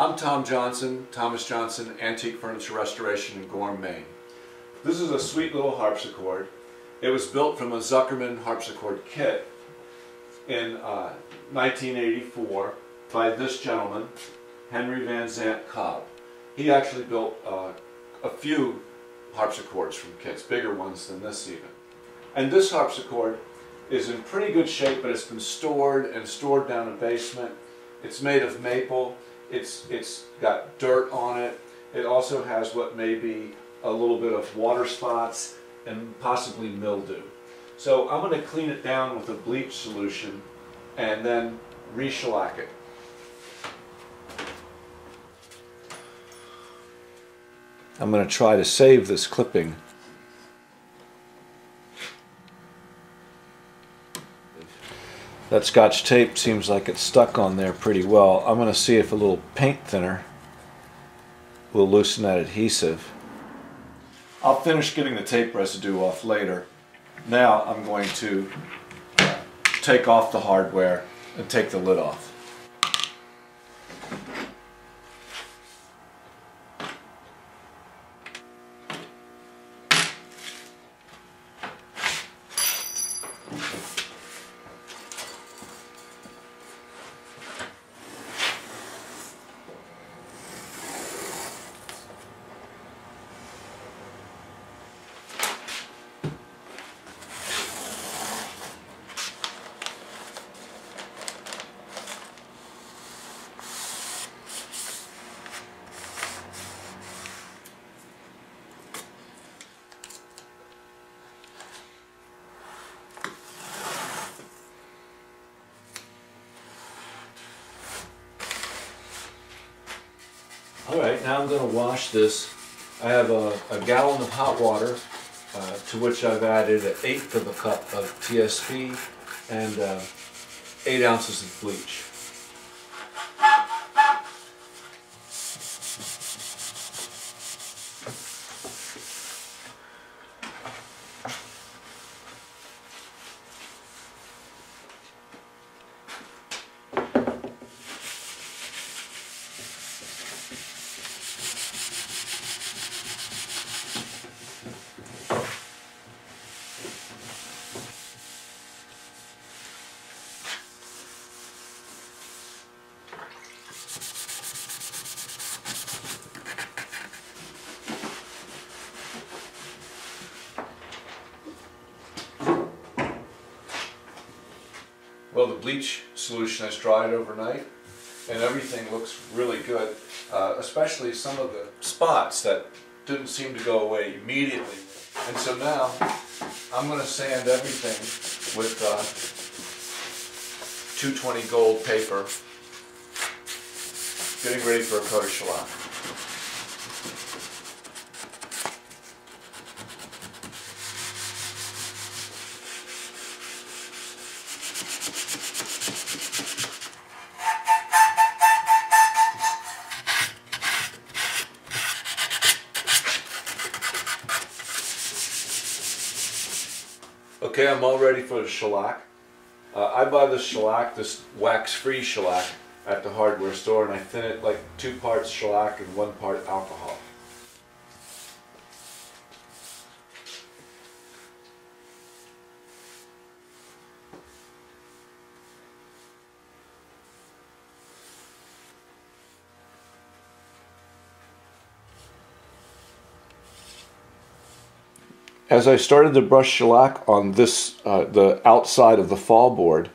I'm Tom Johnson, Thomas Johnson, Antique Furniture Restoration in Gorham, Maine. This is a sweet little harpsichord. It was built from a Zuckermann harpsichord kit in uh, 1984 by this gentleman, Henry Van Zandt Cobb. He actually built uh, a few harpsichords from kits, bigger ones than this even. And this harpsichord is in pretty good shape, but it's been stored and stored down a basement. It's made of maple. It's, it's got dirt on it. It also has what may be a little bit of water spots and possibly mildew. So I'm going to clean it down with a bleach solution and then re-shellac it. I'm going to try to save this clipping. That scotch tape seems like it's stuck on there pretty well. I'm going to see if a little paint thinner will loosen that adhesive. I'll finish getting the tape residue off later. Now I'm going to uh, take off the hardware and take the lid off. All right, now I'm going to wash this. I have a, a gallon of hot water uh, to which I've added an eighth of a cup of TSP and uh, eight ounces of bleach. Well, the bleach solution has dried overnight and everything looks really good, uh, especially some of the spots that didn't seem to go away immediately. And so now I'm going to sand everything with uh, 220 gold paper, getting ready for a coat of shellac. Okay, I'm all ready for the shellac. Uh, I buy this shellac, this wax-free shellac, at the hardware store, and I thin it like two parts shellac and one part alcohol. As I started to brush shellac on this, uh, the outside of the fall board,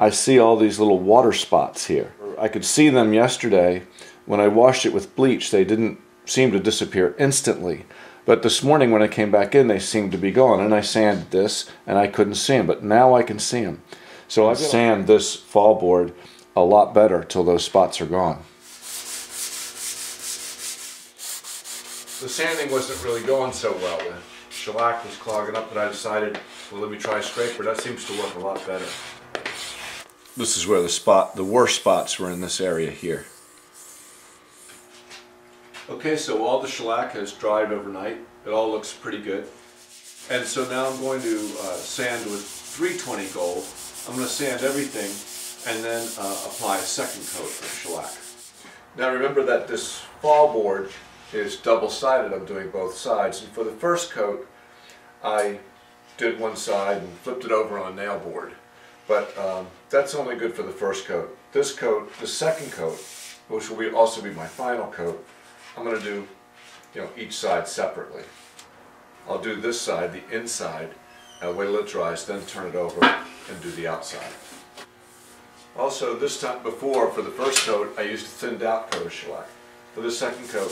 I see all these little water spots here. I could see them yesterday when I washed it with bleach. They didn't seem to disappear instantly. But this morning when I came back in, they seemed to be gone. And I sanded this and I couldn't see them. But now I can see them. So I sand this fall board a lot better till those spots are gone. The sanding wasn't really going so well. The shellac was clogging up, but I decided, well, let me try a scraper. That seems to work a lot better. This is where the spot, the worst spots were in this area here. Okay, so all the shellac has dried overnight. It all looks pretty good. And so now I'm going to uh, sand with 320 gold. I'm going to sand everything and then uh, apply a second coat of shellac. Now remember that this fall board is double-sided. I'm doing both sides. And for the first coat, I did one side and flipped it over on a nail board. But um, that's only good for the first coat. This coat, the second coat, which will be also be my final coat, I'm going to do you know, each side separately. I'll do this side, the inside, uh, wait till it dries, then turn it over and do the outside. Also, this time before, for the first coat, I used a thinned out coat of shellac. For the second coat,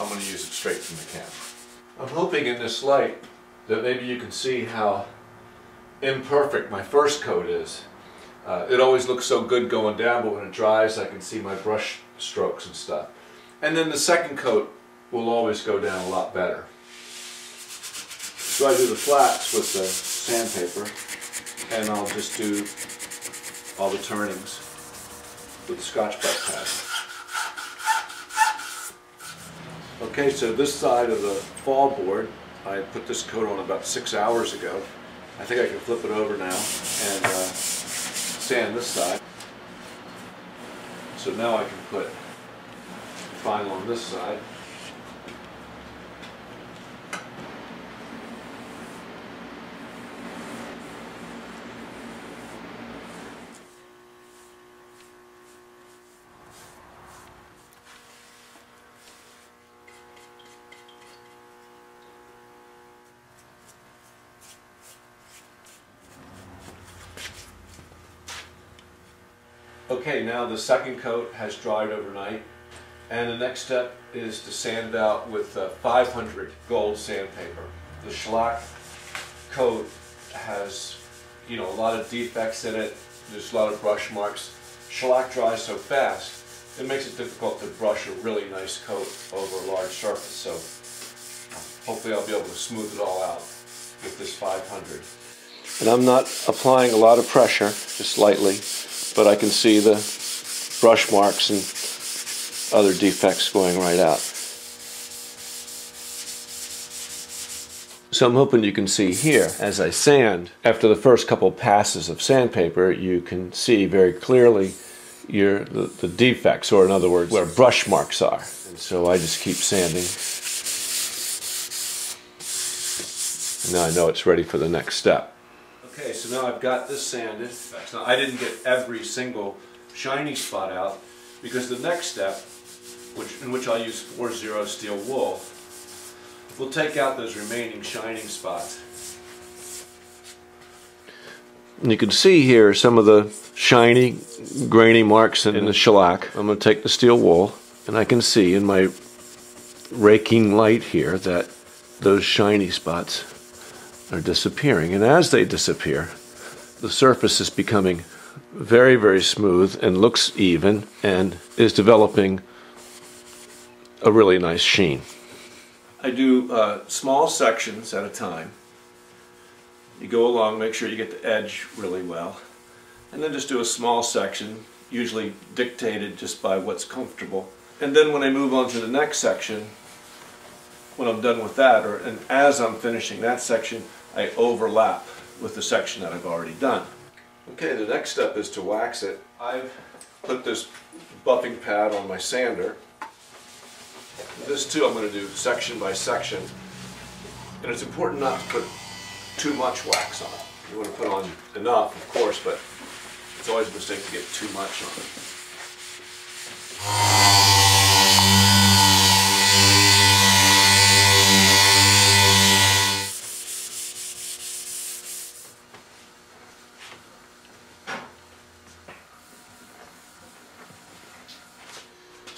I'm going to use it straight from the can. I'm hoping in this light that maybe you can see how imperfect my first coat is. Uh, it always looks so good going down, but when it dries, I can see my brush strokes and stuff. And then the second coat will always go down a lot better. So I do the flats with the sandpaper, and I'll just do all the turnings with the Scotch-Brite pad. Okay, so this side of the fall board, I put this coat on about six hours ago. I think I can flip it over now and uh, sand this side. So now I can put final on this side. Okay, now the second coat has dried overnight, and the next step is to sand out with uh, 500 gold sandpaper. The shellac coat has, you know, a lot of defects in it. There's a lot of brush marks. Shellac dries so fast, it makes it difficult to brush a really nice coat over a large surface. So hopefully I'll be able to smooth it all out with this 500. And I'm not applying a lot of pressure, just lightly but I can see the brush marks and other defects going right out. So I'm hoping you can see here, as I sand, after the first couple passes of sandpaper, you can see very clearly your the, the defects, or in other words, where brush marks are. And so I just keep sanding. And now I know it's ready for the next step. Okay, so now I've got this sanded. Now I didn't get every single shiny spot out because the next step, which, in which I'll use 4-0 steel wool, will take out those remaining shining spots. And you can see here some of the shiny, grainy marks in the shellac. I'm going to take the steel wool and I can see in my raking light here that those shiny spots are disappearing. And as they disappear, the surface is becoming very, very smooth and looks even and is developing a really nice sheen. I do uh, small sections at a time. You go along, make sure you get the edge really well, and then just do a small section, usually dictated just by what's comfortable. And then when I move on to the next section, when I'm done with that, or and as I'm finishing that section, I overlap with the section that I've already done. Okay, the next step is to wax it. I've put this buffing pad on my sander. This too I'm going to do section by section. And it's important not to put too much wax on. You want to put on enough, of course, but it's always a mistake to get too much on it.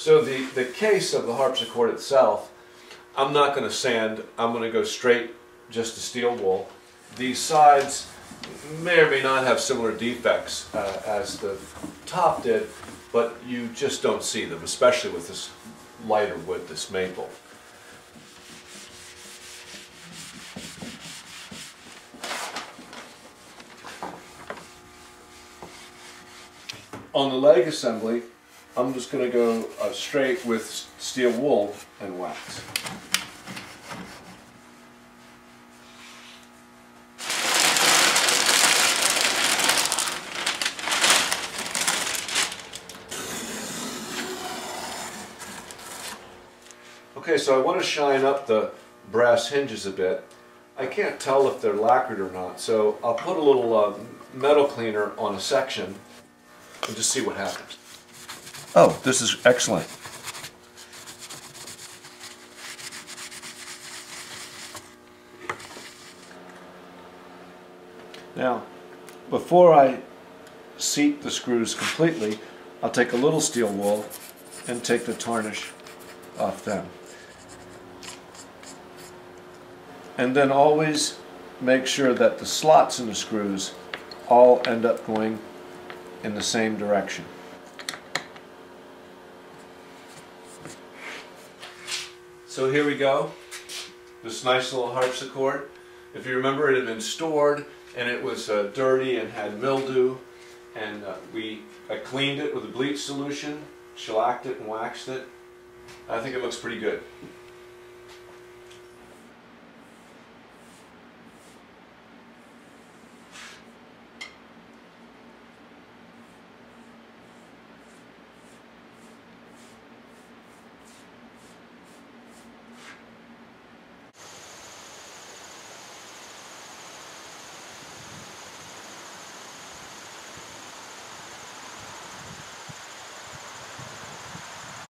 So the, the case of the harpsichord itself, I'm not going to sand, I'm going to go straight just to steel wool. These sides may or may not have similar defects uh, as the top did, but you just don't see them, especially with this lighter wood, this maple. On the leg assembly, I'm just going to go uh, straight with steel wool and wax. Okay, so I want to shine up the brass hinges a bit. I can't tell if they're lacquered or not, so I'll put a little uh, metal cleaner on a section and just see what happens. Oh, this is excellent. Now, before I seat the screws completely, I'll take a little steel wool and take the tarnish off them. And then always make sure that the slots in the screws all end up going in the same direction. So here we go, this nice little harpsichord. If you remember it had been stored and it was uh, dirty and had mildew and uh, we I cleaned it with a bleach solution, shellacked it and waxed it. I think it looks pretty good.